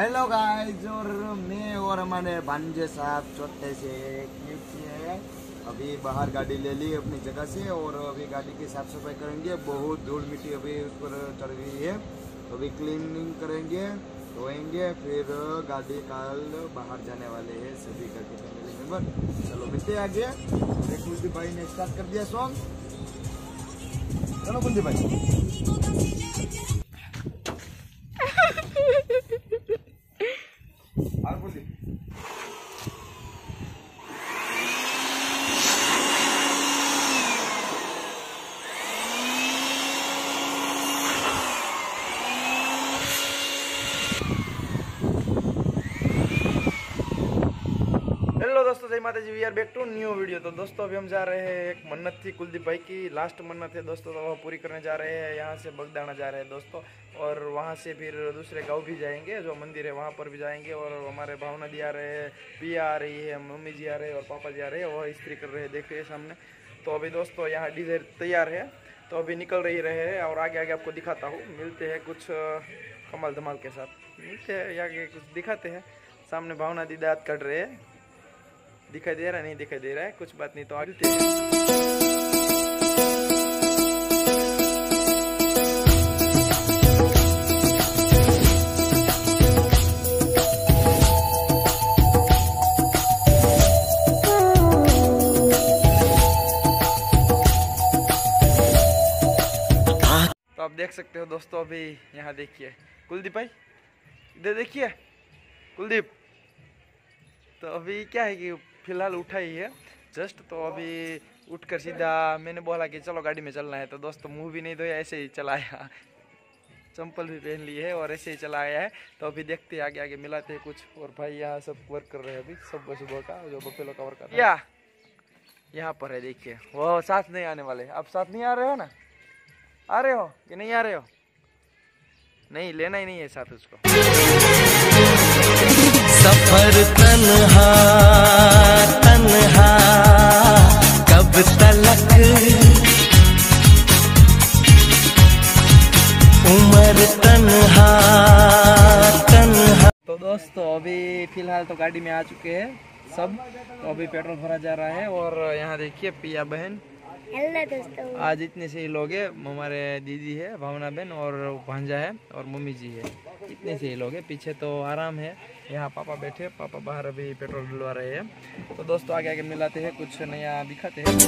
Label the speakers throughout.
Speaker 1: Hello guys और मैं और हमारे भांजे साहब छोटे से अभी
Speaker 2: बाहर गाड़ी ले ली अपनी जगह से और अभी गाड़ी की साफ़ सफ़ाई करेंगे। बहुत धूल मिट्टी अभी उस पर चढ़ गई है। अभी क्लीनिंग करेंगे, धोएँगे, फिर गाड़ी कल बाहर जाने वाले हैं। सभी घर के फैमिली मेंबर चलो, मिलते आगे। एक कुलदीप भाई ने स्टार्ट कर दिया सॉन्ग चलो, कुलदीप भाई। दोस्तों, जय माता जी we are back to new video तो दोस्तों, अभी हम जा रहे हैं एक मन्नत थी कुलदीप भाई की लास्ट मन्नत है दोस्तों तो वह पूरी करने जा रहे हैं, यहाँ से बगदाना जा रहे हैं दोस्तों, और वहाँ से फिर दूसरे गाँव भी जाएँगे, जो मंदिर है, वहाँ पर भी जाएँगे, और हमारे भावना जी आ रहे हैं, पिया आ रही है, मम्मी जी आ रहे हैं, और पापा जी आ रहे हैं, वह स्त्री कर रहे हैं देख रहे हैं सामने। तो अभी दोस्तों, यहाँ डीजे तैयार है तो अभी निकल रही रहे हैं, और आगे आगे आपको दिखाता हूँ, मिलते हैं कुछ कमाल धमाल के साथ। मिलते हैं, आगे कुछ दिखाते हैं। सामने भावना दी कट रहे हैं। दिखाई दे रहा नहीं दिखाई दे रहा है। कुछ बात नहीं तो आगे तो आप देख सकते हो दोस्तों, अभी यहाँ देखिए। कुलदीप भाई, इधर देखिए। कुलदीप तो अभी क्या है कि फ़िलहाल उठा ही। है जस्ट तो अभी उठकर सीधा मैंने बोला कि चलो गाड़ी में चलना है तो दोस्तों मुँह भी नहीं धोया ऐसे ही चलाया। चंपल भी पहन ली है और ऐसे ही चलाया है। तो अभी देखते हैं आगे आगे मिलाते हैं कुछ। और भाई यहाँ सब वर्क कर रहे हैं अभी सब सुबह का जो बफेलो का वर्क कर या। यहाँ पर है देखिए। वो साथ नहीं आने वाले। आप साथ नहीं आ रहे हो ना? आ रहे हो कि नहीं आ रहे हो? नहीं लेना ही नहीं है साथ उसको।
Speaker 3: सफ़र तन्हा कब तलक? उम्र तन्हा तन्हा।
Speaker 2: तो दोस्तों, अभी फ़िलहाल तो गाड़ी में आ चुके हैं सब। तो अभी पेट्रोल भरा जा रहा है और यहाँ देखिए, पिया बहन।
Speaker 4: दोस्तों
Speaker 2: आज इतने से ही लोग हैं, हमारे दीदी है, भावना बहन और भांजा है और मम्मी जी है। इतने से ही लोग हैं, पीछे तो आराम है। यहाँ पापा बैठे, पापा बाहर अभी पेट्रोल डलवा रहे हैं। तो दोस्तों, आगे आगे मिलाते हैं, कुछ नया दिखाते हैं।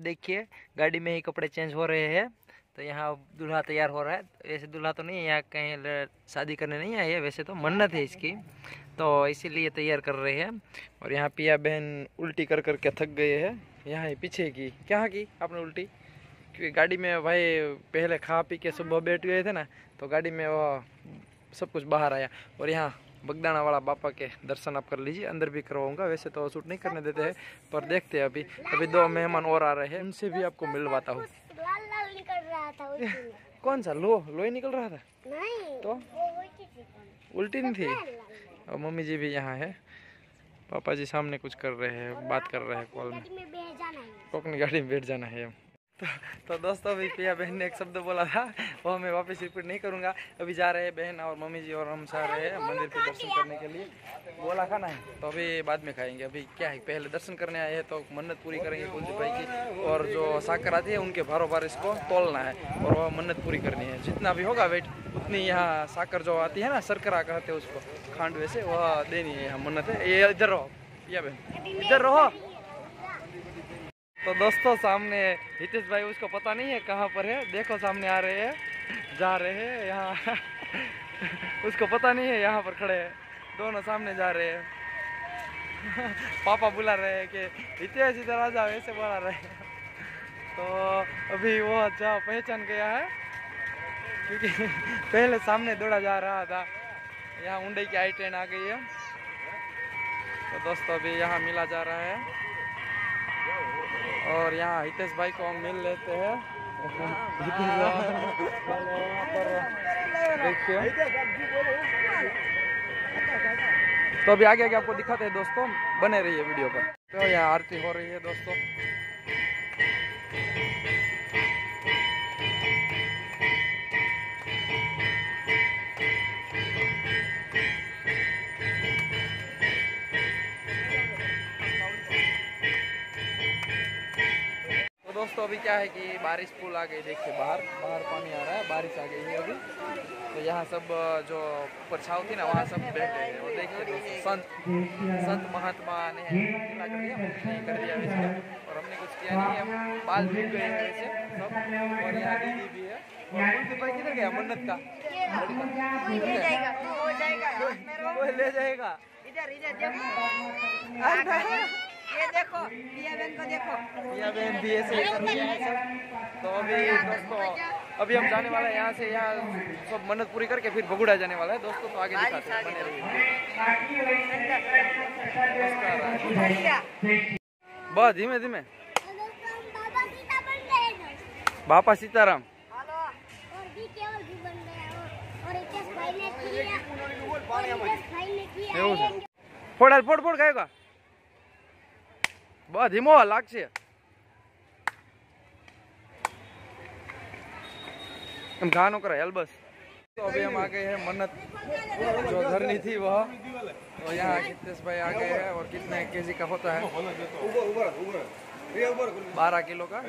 Speaker 2: देखिए, गाड़ी में ही कपड़े चेंज हो रहे हैं। तो यहाँ दूल्हा तैयार हो रहा है। वैसे दूल्हा तो नहीं है, यहाँ कहीं शादी करने नहीं आई है, वैसे तो मन्नत है इसकी। तो इसीलिए तैयार कर रहे हैं। और यहाँ पिया बहन उल्टी कर कर के थक गए हैं। यहाँ पीछे की। क्या की आपने उल्टी? क्योंकि गाड़ी में भाई पहले खा पी के सुबह बैठ गए थे ना तो गाड़ी में वह सब कुछ बाहर आया। और यहाँ बगदाना वाला बापा के दर्शन आप कर लीजिए, अंदर भी करवाऊँगा। वैसे तो शूट नहीं करने देते हैं, पर देखते हैं अभी। अभी दो मेहमान और आ रहे हैं, उनसे भी आपको मिलवाता हूँ।
Speaker 4: निकल रहा था उल्टी
Speaker 2: कौन सा? लो लोही निकल रहा था?
Speaker 4: नहीं
Speaker 2: तो?
Speaker 4: उल्टी
Speaker 2: नहीं थी। और मम्मी जी भी यहाँ है। पापा जी सामने कुछ कर रहे हैं बात कर रहे हैं कॉल में। कोकनी गाड़ी में बैठ जाना है। तो, तो दोस्तों अभी प्रिया बहन ने एक शब्द बोला था वो मैं वापस रिपीट नहीं करूँगा। अभी जा रहे हैं बहन और मम्मी जी और हम जा रहे हैं मंदिर के दर्शन करने के लिए। बोला खाना है तो अभी बाद में खाएँगे। अभी क्या है पहले दर्शन करने आए हैं तो मन्नत पूरी करेंगे कुलदीप भाई की। और जो साकर आती है उनके भारों भार इसको तोलना है और वह मन्नत पूरी करनी है। जितना भी होगा वेट उतनी यहाँ साकर जो आती है ना सरकरा कहते हैं उसको। खांड वैसे वह देनी है यहाँ मन्नत। है ये इधर रहो या बहन। इधर रहो। तो दोस्तों, सामने हितेश भाई उसको पता नहीं है कहाँ पर है। देखो, सामने आ रहे हैं, जा रहे हैं, यहाँ। उसको पता नहीं है यहाँ पर खड़े हैं। दोनों सामने जा रहे हैं। पापा बुला रहे हैं कि, हितेश, इधर आ जाओ ऐसे बुला रहे हैं। तो अभी वो अच्छा पहचान गया है, क्योंकि पहले सामने दौड़ा जा रहा था। यहाँ उंडई की आई ट्रेन आ गई है। तो दोस्तों, अभी यहाँ मिला जा रहा है। और यहाँ हितेश भाई को हम मिल लेते हैं। देखिए। तो अभी आगे आगे आपको दिखाते हैं दोस्तों, बने रहिए वीडियो पर। तो यहाँ आरती हो रही है दोस्तों। अभी क्या है कि बारिश पुल आ गई देखिए बाहर बाहर पानी आ रहा है बारिश आ गई है अभी। तो यहाँ सब जो ऊपर छाव थी ना वहाँ सब बैठ गए और देखिए संत संत महात्मा ने कर दिया मम्मी कर दिया वैसे और हमने कुछ किया नहीं हम बाल झुक गए हैं वैसे सब। और यहाँ दीदी भी है। और किधर गया? मन्नत का।
Speaker 5: ले जाएगा हो इधर इधर ये देखो पिया बहन को देखो।
Speaker 2: बहन है। सब। तो अभी दोस्तों अभी हम जाने वाले हैं यहाँ से यहाँ सब मन्नत पूरी करके फिर बगुड़ा जाने वाला है। दोस्तों तो आगे दिखाते हैं बने बस धीमे धीमे।
Speaker 4: बाबा सीता बन गए दोस्त
Speaker 2: बापा सीताराम
Speaker 4: और भी केवल भी
Speaker 2: બસ ધીમો લાગશે એમ ઘા નો કરાય હાલ બસ तो अभी हम आ गए हैं मन्नत जो धरनी थी वह तो यहाँ कितेश भाई आ गए हैं और कितने केजी का होता है बारह किलो का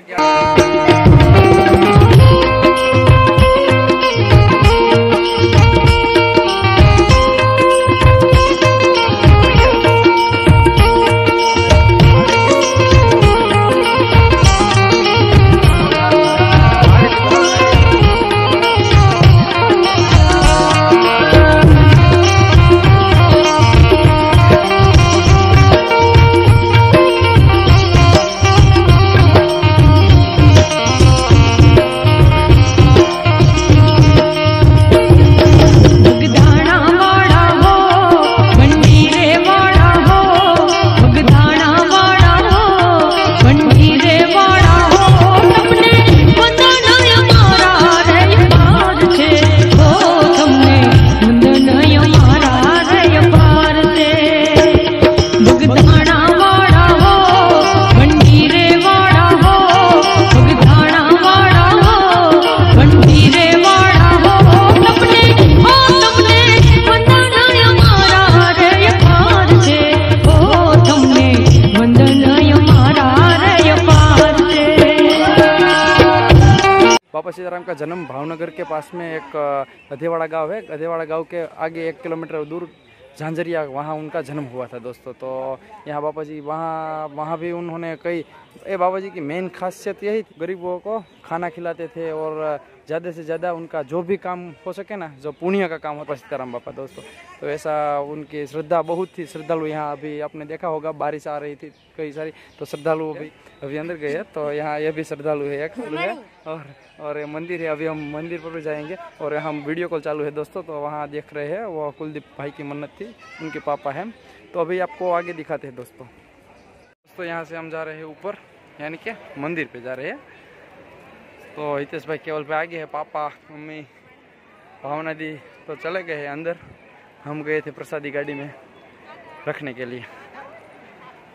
Speaker 2: बाबा सीताराम का जन्म भावनगर के पास में एक अधेवाड़ा गाँव है। अधेवाड़ा गाँव के आगे एक किलोमीटर दूर झांझरिया, वहाँ उनका जन्म हुआ था दोस्तों। तो यहाँ बाबा जी वहाँ वहाँ भी उन्होंने कई, ए बाबा जी की मेन खासियत यही गरीबों को खाना खिलाते थे और ज़्यादा से ज़्यादा उनका जो भी काम हो सके ना जो पुण्य का काम होता है सीताराम बापा दोस्तों। तो ऐसा उनकी श्रद्धा बहुत थी श्रद्धालु यहाँ अभी आपने देखा होगा बारिश आ रही थी कई सारी तो श्रद्धालु अभी अभी अंदर गए हैं तो यहाँ ये भी श्रद्धालु है एक है और और ये मंदिर है अभी हम मंदिर पर भी जाएँगे और हम वीडियो कॉल चालू है दोस्तों तो वहाँ देख रहे हैं वो कुलदीप भाई की मन्नत थी उनके पापा हैं। तो अभी आपको आगे दिखाते हैं दोस्तों। दोस्तों यहाँ से हम जा रहे हैं ऊपर यानी कि मंदिर पे जा रहे हैं। तो हितेश भाई केवल पे आगे है, पापा, मम्मी, भावना दी तो चले गए हैं अंदर। हम गए थे प्रसादी गाड़ी में रखने के लिए।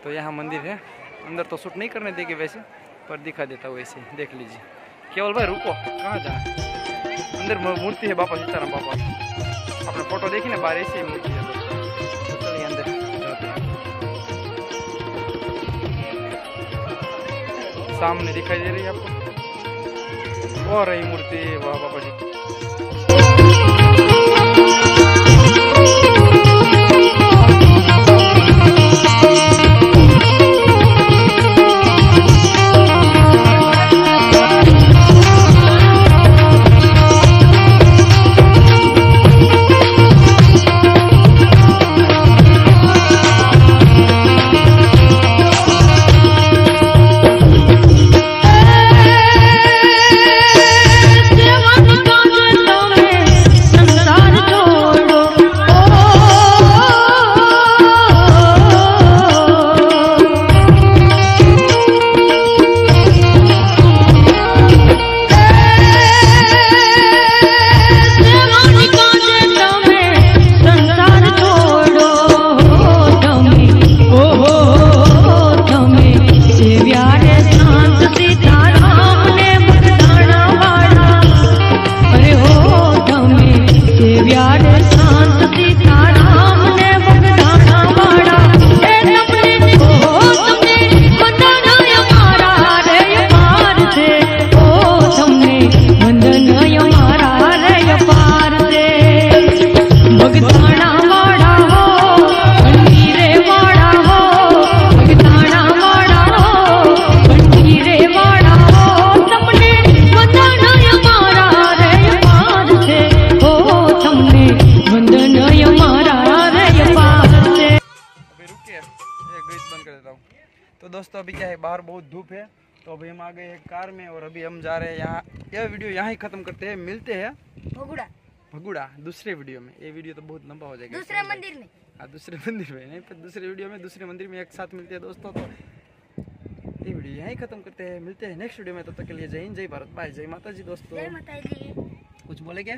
Speaker 2: तो यहाँ मंदिर है। अंदर तो शूट नहीं करने देंगे वैसे, पर दिखा देता हूँ वैसे देख लीजिए। केवल भाई, रुको। कहाँ जाना अंदर मूर्ति है, बापा सीताराम बापा। अपने फ़ोटो देखी ना, बाहर ऐसी मूर्ति है। तो सामने दिखाई दे रही है आपको। वो रही मूर्ति वाह दोस्तों अभी क्या है बाहर बहुत धूप है तो अभी हम आ गए हैं कार में और अभी हम जा रहे हैं यहाँ। यह वीडियो यहाँ ही खत्म करते हैं मिलते हैं।
Speaker 5: भगुड़ा।
Speaker 2: भगुड़ा दूसरे वीडियो में। ये वीडियो तो बहुत लंबा हो जाएगा
Speaker 5: दूसरे मंदिर में।
Speaker 2: हाँ दूसरे मंदिर में नहीं पर दूसरे वीडियो में दूसरे मंदिर में एक साथ मिलते हैं दोस्तों तो ये वीडियो यहीं खत्म करते हैं। मिलते हैं नेक्स्ट वीडियो में तब तक के लिए जय हिंद जय भारत बाय जय माता जी दोस्तों।
Speaker 5: जय माता जी
Speaker 2: कुछ बोलेंगे?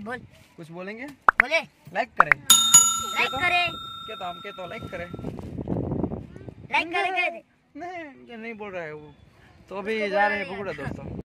Speaker 5: बोल
Speaker 2: कुछ बोलेंगे?
Speaker 5: बोले।
Speaker 2: लाइक करें।
Speaker 5: लाइक करे।
Speaker 2: क्या तो हम क्या तो लाइक करें।
Speaker 5: लाइक करे करे।
Speaker 2: नहीं नहीं बोल रहा है वो। तो अभी जा रहे हैं। बुगड़ा दोस्तों।